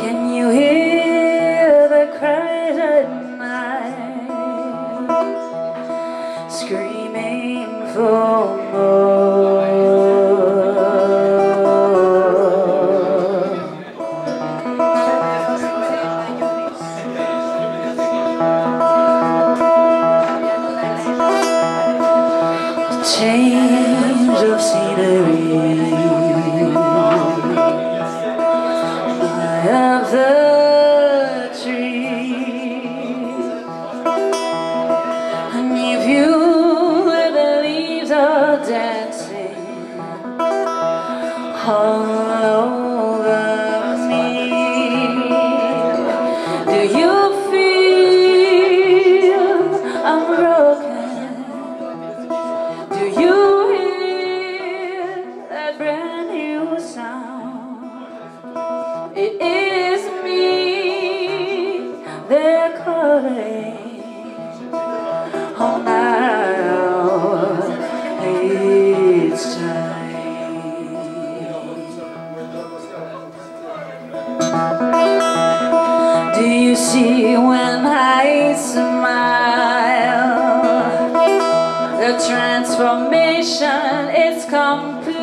Can you hear the cries at night screaming for more? change of scenery. You hear that brand new sound? It is me they're calling. Oh, now it's time. Do you see when I smile? transformation is complete.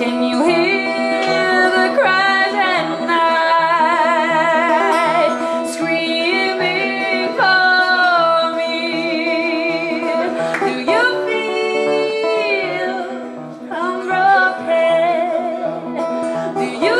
Can you hear the cries at night screaming for me? Do you feel I'm broken? Do you